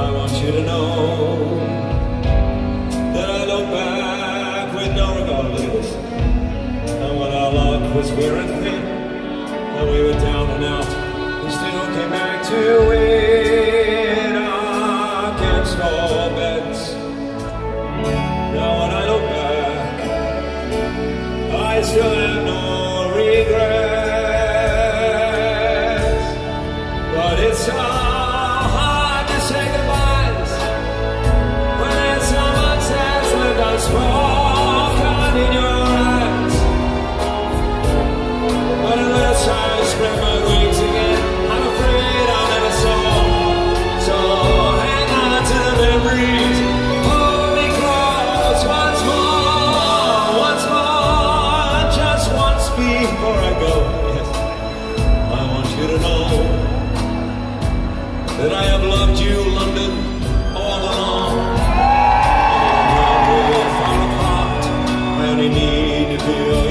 I want you to know that I look back with no regards. And when our luck was wear and thin, and we were down and out, we still came back to it against all bets. Now when I look back, I still have no regrets. that I have loved you, London, all along. We're apart, need to feel